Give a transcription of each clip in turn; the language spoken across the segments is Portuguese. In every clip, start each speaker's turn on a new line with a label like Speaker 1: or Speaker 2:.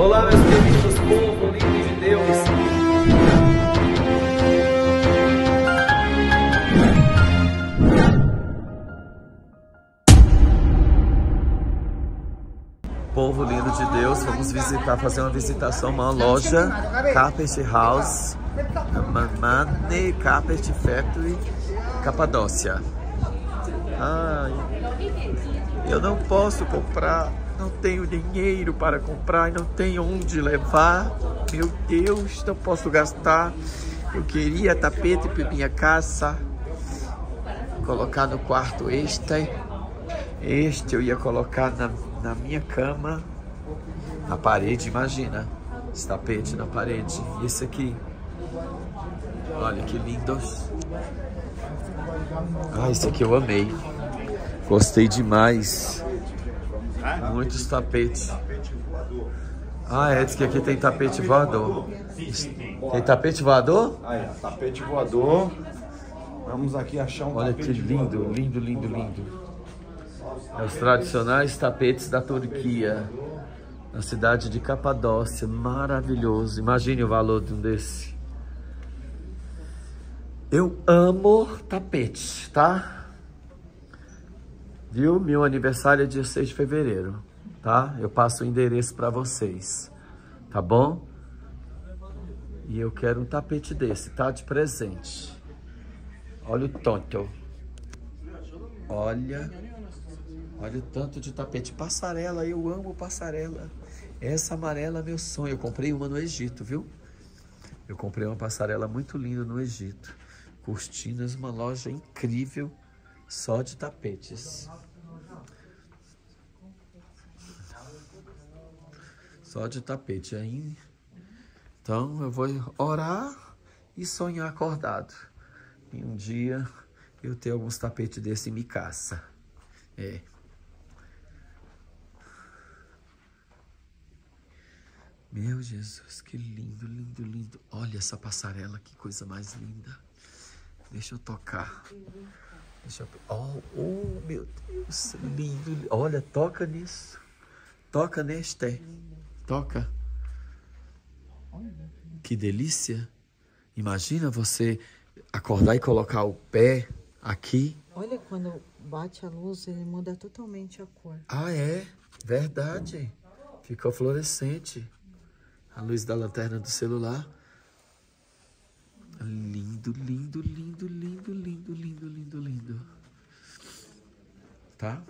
Speaker 1: Olá, meus queridos, povo lindo de Deus. Povo lindo de Deus, vamos visitar, fazer uma visitação, uma loja Carpet House, Money Carpet Factory, Capadócia. Ai, eu não posso comprar, não tenho dinheiro para comprar, não tenho onde levar. Meu Deus, não posso gastar. Eu queria tapete para minha casa, colocar no quarto este. Este eu ia colocar na, na minha cama, na parede, imagina. Esse tapete na parede. Esse aqui. Olha que lindos. Ah, esse aqui eu amei. Gostei demais. Muitos tapetes. Ah, é, diz que aqui tem tapete voador. Tem tapete voador?
Speaker 2: Aí, ó, tapete voador. Vamos aqui achar um
Speaker 1: Olha que lindo, lindo, lindo, lindo. É os tradicionais tapetes da Turquia, na cidade de Capadócia. Maravilhoso. Imagine o valor de um desse. Eu amo tapetes, tá? Viu? Meu aniversário é dia 6 de fevereiro, tá? Eu passo o endereço para vocês, tá bom? E eu quero um tapete desse, tá? De presente. Olha o tonto. Olha. Olha o tanto de tapete. Passarela, eu amo passarela. Essa amarela é meu sonho. Eu comprei uma no Egito, viu? Eu comprei uma passarela muito linda no Egito. Cortinas, uma loja incrível só de tapetes. Só de tapete aí. Então eu vou orar e sonhar acordado. E um dia eu ter alguns tapetes desse em minha casa. É. Meu Jesus, que lindo, lindo, lindo. Olha essa passarela, que coisa mais linda. Deixa eu tocar. Deixa eu... Oh, oh, meu Deus, lindo. Olha, toca nisso. Toca neste. Toca. Que delícia. Imagina você acordar e colocar o pé aqui.
Speaker 3: Olha, quando bate a luz, ele muda totalmente a cor.
Speaker 1: Ah, é? Verdade. Ficou fluorescente. A luz da lanterna do celular. Lindo, lindo, lindo, lindo, lindo, lindo, lindo, lindo. Tá?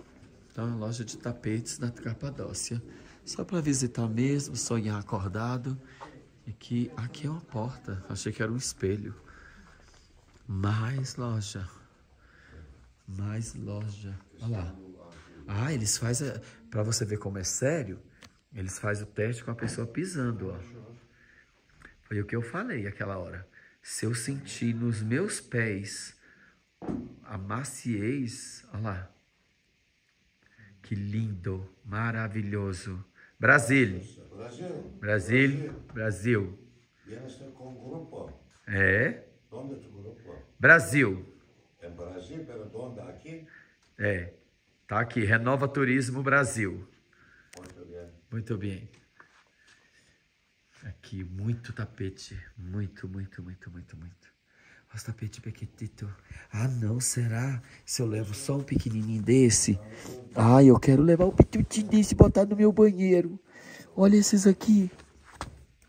Speaker 1: Então, é uma loja de tapetes na Capadócia. Só para visitar mesmo, sonhar acordado. E que aqui é uma porta. Achei que era um espelho. Mais loja. Mais loja. Olha lá. Ah, eles fazem. Para você ver como é sério, eles fazem o teste com a pessoa pisando, ó. Foi o que eu falei aquela hora. Se eu sentir nos meus pés a maciez, olha lá. Que lindo, maravilhoso. Brasil.
Speaker 4: Brasil.
Speaker 1: Brasil, Brasil. É. Brasil.
Speaker 4: En Brasil, pero ¿dónde? Aquí.
Speaker 1: É. Tá aqui, Renova Turismo Brasil.
Speaker 4: Muito bien.
Speaker 1: Muito bem. Aqui, muito tapete. Muito, muito, muito, muito, muito. Olha os tapete pequitito. Ah, não, será? Se eu levo só um pequenininho desse? Ah, eu quero levar um pequenininho desse e botar no meu banheiro. Olha esses aqui.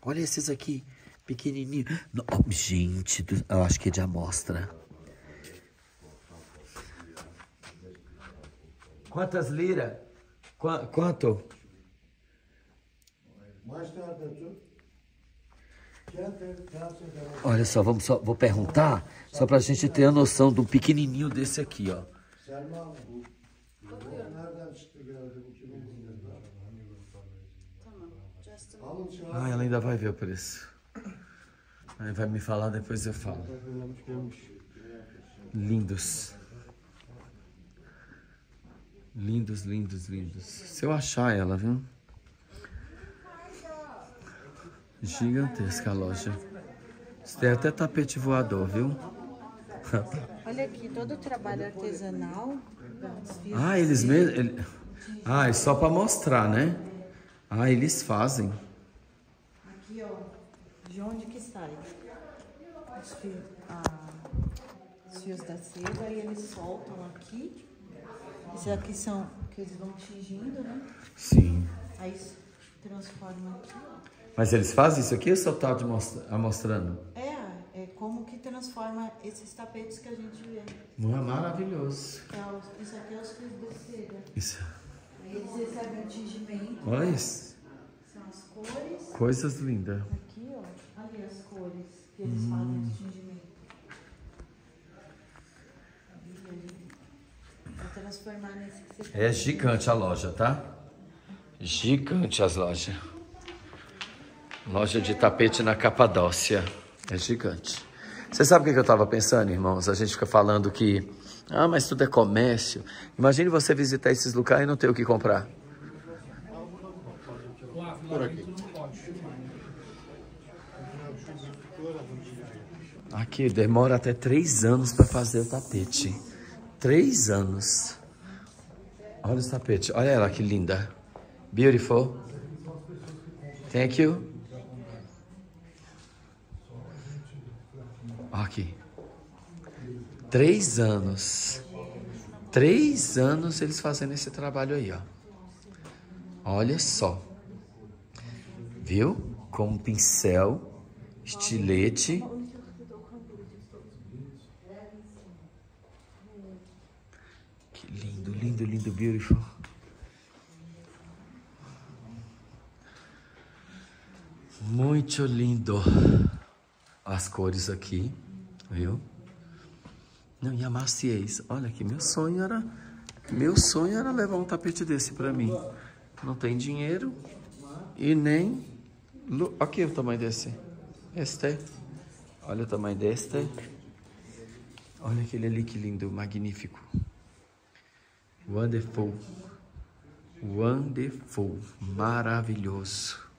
Speaker 1: Olha esses aqui. Pequenininho. No- oh, gente, do- eu acho que é de amostra. Quantas liras? Qua- Quanto?
Speaker 4: Mais tarde?
Speaker 1: Olha só, vamos só, vou perguntar, só pra gente ter a noção do pequenininho desse aqui, ó. Ah, ela ainda vai ver o preço. Aí vai me falar, depois eu falo. Lindos. Lindos, lindos, lindos. Se eu achar ela, viu? Gigantesca a loja. Isso tem até tapete voador, viu?
Speaker 3: Olha aqui, todo o trabalho artesanal.
Speaker 1: Ah, eles mesmos. ele- Ah, é só pra mostrar, né? Ah, eles fazem.
Speaker 3: ó, de onde que sai os fios, os fios da seda e eles soltam aqui. Esses aqui são que eles vão tingindo, né?
Speaker 1: Sim.
Speaker 3: Aí transforma aqui.
Speaker 1: Mas eles fazem isso aqui ou só tá mostra mostrando?
Speaker 3: É, é como que transforma esses tapetes que a gente vê.
Speaker 1: Não é maravilhoso.
Speaker 3: É, isso aqui é os fios da seda.
Speaker 1: Isso.
Speaker 3: Eles recebem o tingimento,
Speaker 1: Olha isso.
Speaker 3: são as cores.
Speaker 1: Coisas lindas.
Speaker 3: Aqui, ó, ali as cores que eles fazem o tingimento. Pra transformar nesse que você
Speaker 1: É gigante a loja, tá? Gigante as lojas. Loja de tapete na Capadócia. É gigante. Você sabe o que eu estava pensando, irmãos? A gente fica falando que, ah, mas tudo é comércio. Imagine você visitar esses lugares e não ter o que comprar. Aqui demora até três anos para fazer o tapete. Três anos. Olha o tapete. Olha ela que linda. Beautiful. Thank you. Aqui. Três anos. Três anos eles fazendo esse trabalho aí, ó. Olha só. Viu? Com um pincel, estilete. Que lindo, lindo, lindo, beautiful. Muito lindo. As cores aqui, viu? Não, e a maciez. Olha aqui, meu sonho era... Meu sonho era levar um tapete desse pra mim. Não tem dinheiro e nem... Aqui o tamanho desse. Este. Olha o tamanho deste. Olha aquele ali que lindo, magnífico. Wonderful. Wonderful. Maravilhoso.